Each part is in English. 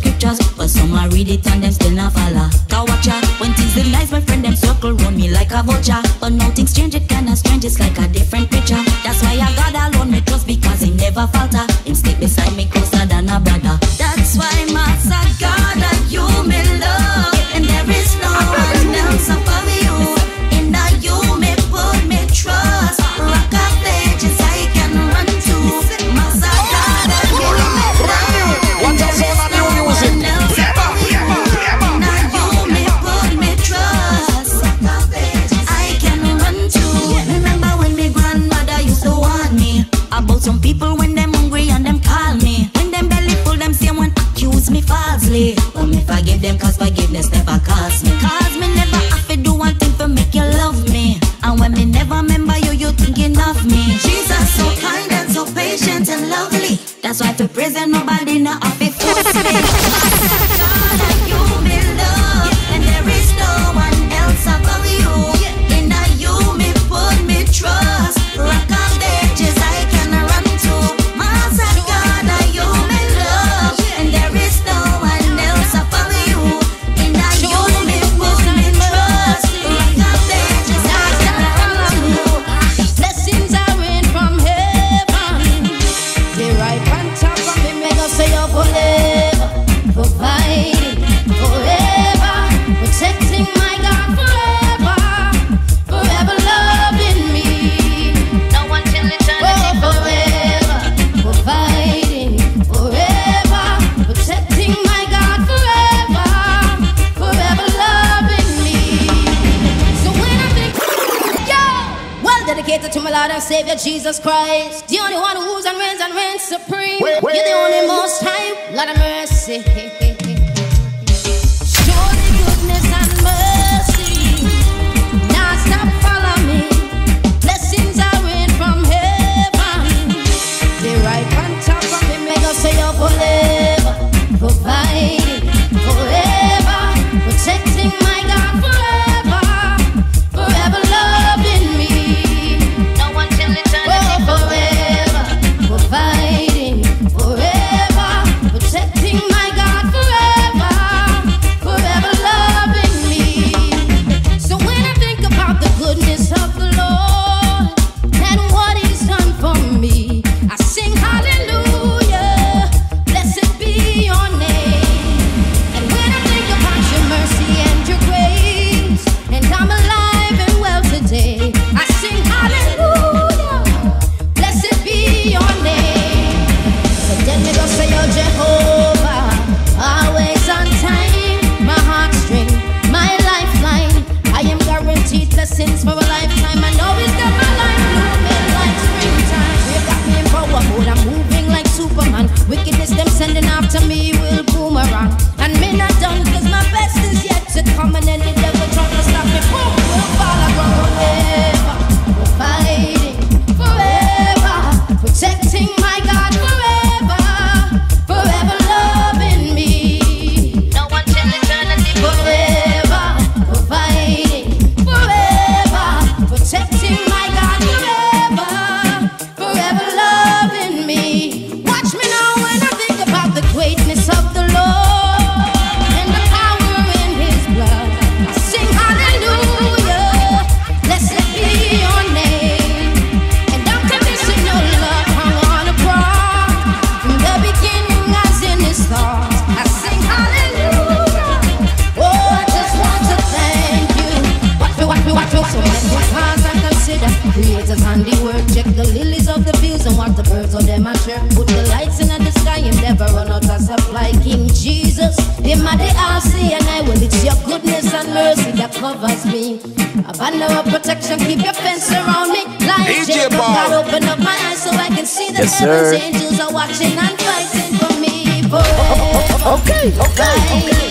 scriptures, but some I read it and them still not follow. out when things the lies, my friend them circle round me like a vulture. But now things change, it kinda strange, it's like a different picture. That's why I God alone me trust because He never falter. Him stick beside me closer than a brother. That's why my side. prison Savior Jesus Christ. The only one who's and reigns and reigns supreme. Wait, wait. You're the only most high. Lord of mercy. sir. Angels are watching and fighting for me, boy. Okay, okay, okay.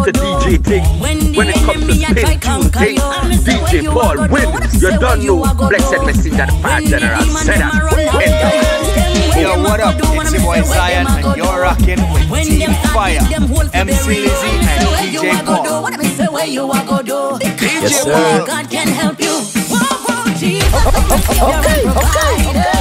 Comes to DJ thing, when it comes to spin tune thing, DJ Paul wins. You don't know. Blessed messenger, the fire general, say that. Yo, what up? It's your boy Zion, and you're rocking with Team Fire, MC Lizzy, and DJ Paul. Yes, sir. God can help you. Whoa, whoa, Jesus. Okay, okay.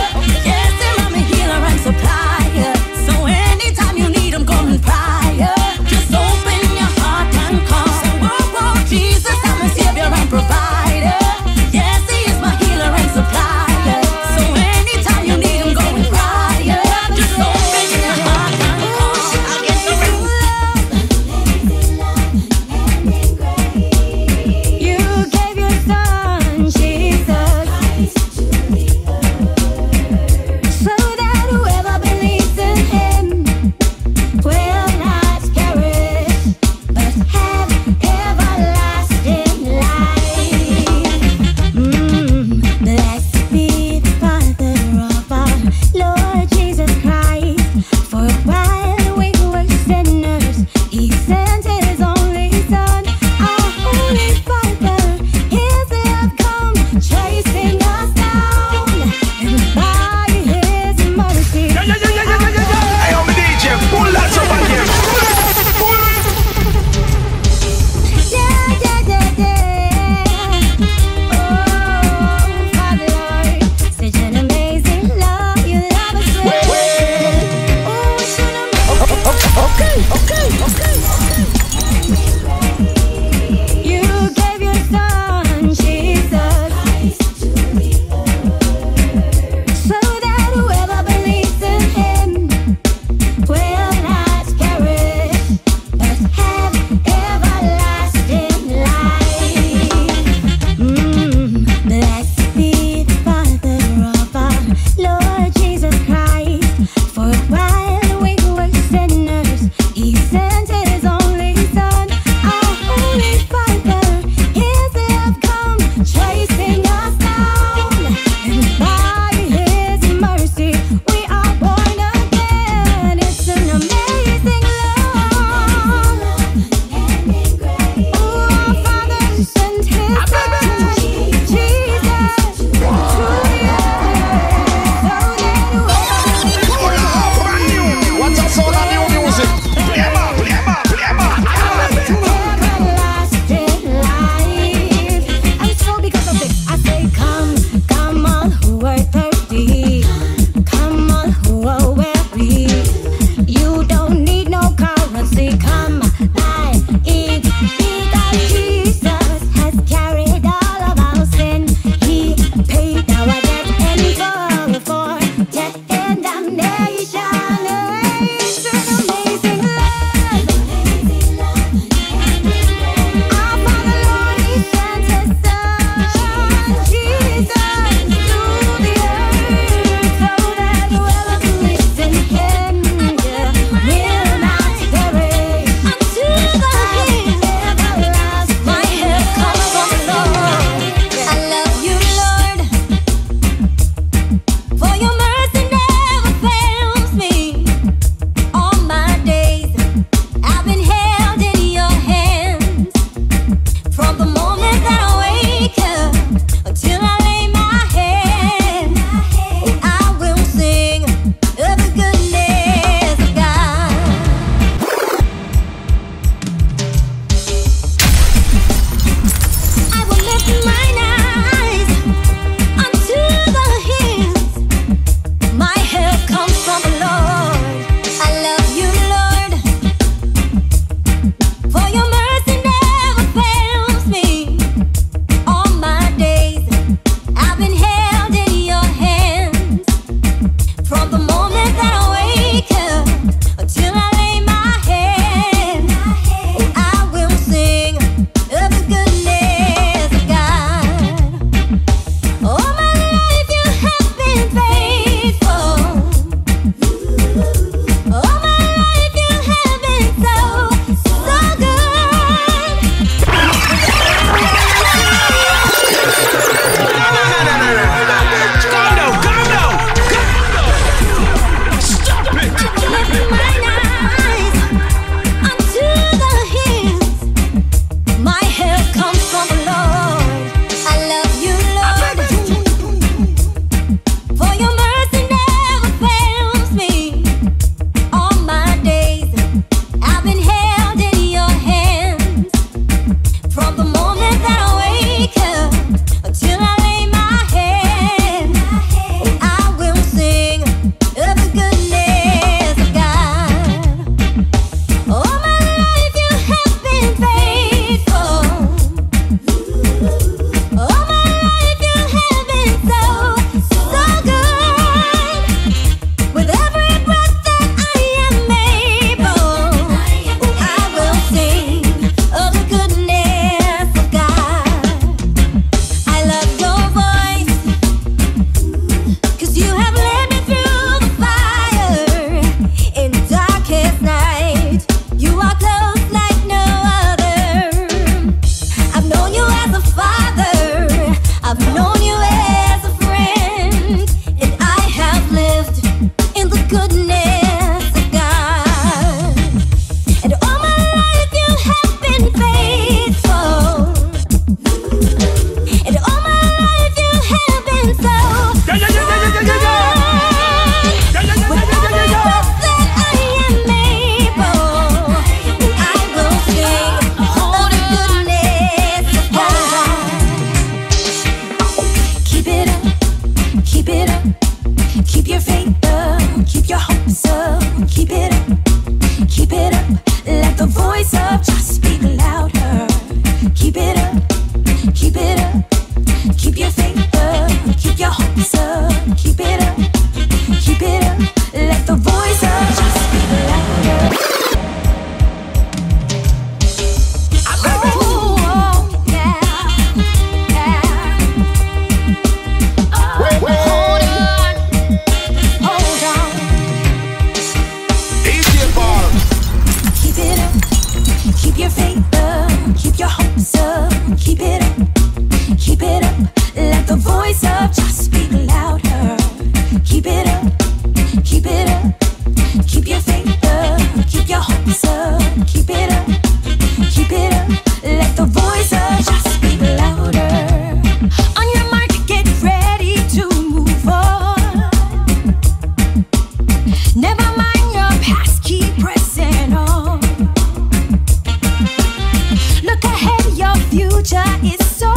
is so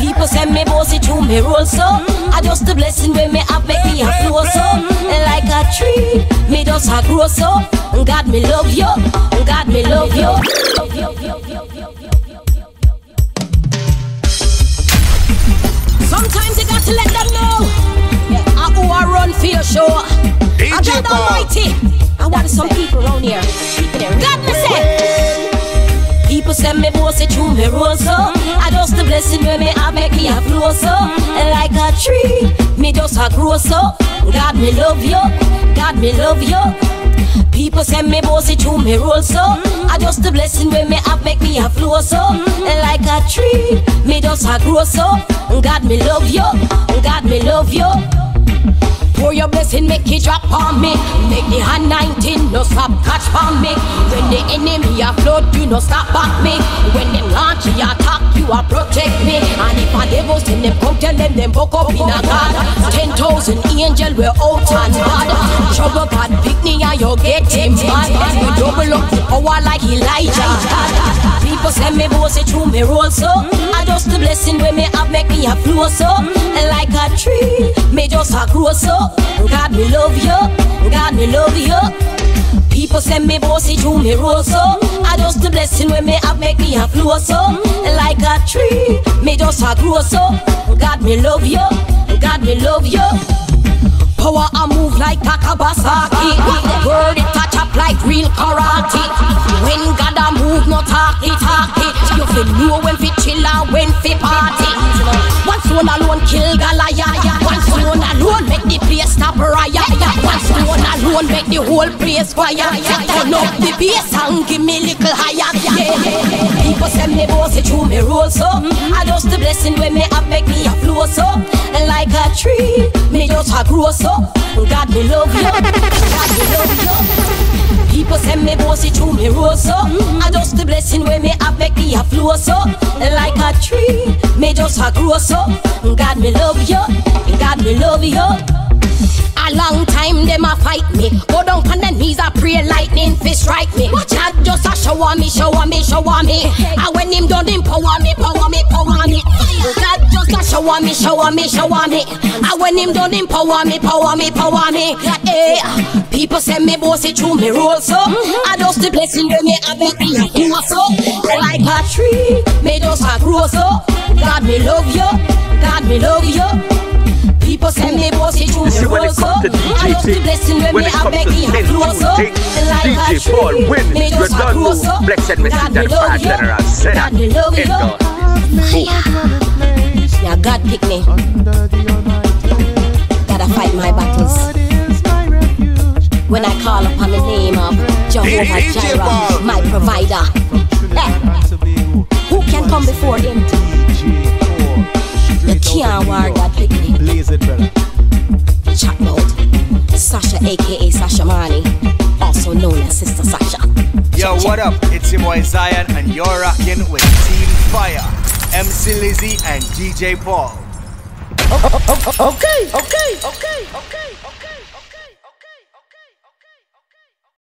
People send me bossy to me roll so I just the blessing when me have make me a flow so Like a tree, me just a grow so. God me love you, God me love you. Sometimes you got to let them know. I who I run for your show. I got uh, almighty. I want some people around here. God me say people send me bossy, it through me rose so I just the blessing where me I make me a flow so like a tree me just a grow so God me love you. God me love you. People send me bossy to me roll so I just the blessing where me have make me a flow so like a tree me just a grow so God me love you. God me love you your blessing, make it drop on me. Make the hand 19, no stop, catch on me. When the enemy afloat, you no stop back me. When them launch you attack, you are protect me. And if a devil send them, come tell them, them book up in a god. 10,000 angel, we're out and bad. Trouble God, pick me and you get him bad. We double up the power like Elijah. People say me bossy, through me roll so mm-hmm. I just the blessing when me have make me a flow so mm-hmm. Like a tree, me just a grow so God me love you, God me love you. People send me bossy to me roll so I just the blessing when me have make me a flow so mm-hmm. Like a tree, me just a grow so God me love you, God me love you power I move like Takabasaki. Word it touch up like real karate. When God I move, no talky talky. You feel know when fi chill and when fi party. One stone alone kill Goliath. One stone alone make the place stop riot. One stone alone make the whole place fire. Turn up the bass and give me little higher. People send me boss, it through me roll so. I just the blessing when me affect me a flow so. Like a tree, me just a grow so. Oh God, me love you. God, me love you. People send me bossy to me rose, so. I just the blessing where me have make me a flow so Like a tree, me just a grow so God, me love you, God, me love you long time them a fight me. Go down on their knees, I pray lightning fi strike me. Chad just a shower me, shower me, shower me. And when him done, him power me, power me, power me. Chad just a shower me, shower me, shower me. And when him done, him power me, power me, power me. Hey, people send me bossy through me roll so. I just the blessing them me, have make me like so. Like a tree, me just a grow so. God me love you, God me love you. People say me boss it through me See, when it so. comes to DJ I just the thing, blessing when it comes me to in a 10 grow so. thing, Like a DJ Paul win. You just a done grow know. Blessed message God that me the love fire you. general God me love you. End God pick me. Gotta fight my battles. When I call upon the name of Jehovah Jireh, my provider. Eh, who can come before him? The can't war God pick me. Blaze it, brother. Chat mode. Sasha, aka Sasha Mani, also known as Sister Sasha. Yo, Check, what up? It's your boy Zion, and you're rocking with Team Fire, MC Lizzie, and DJ Paul. Okay, okay, okay, okay, okay.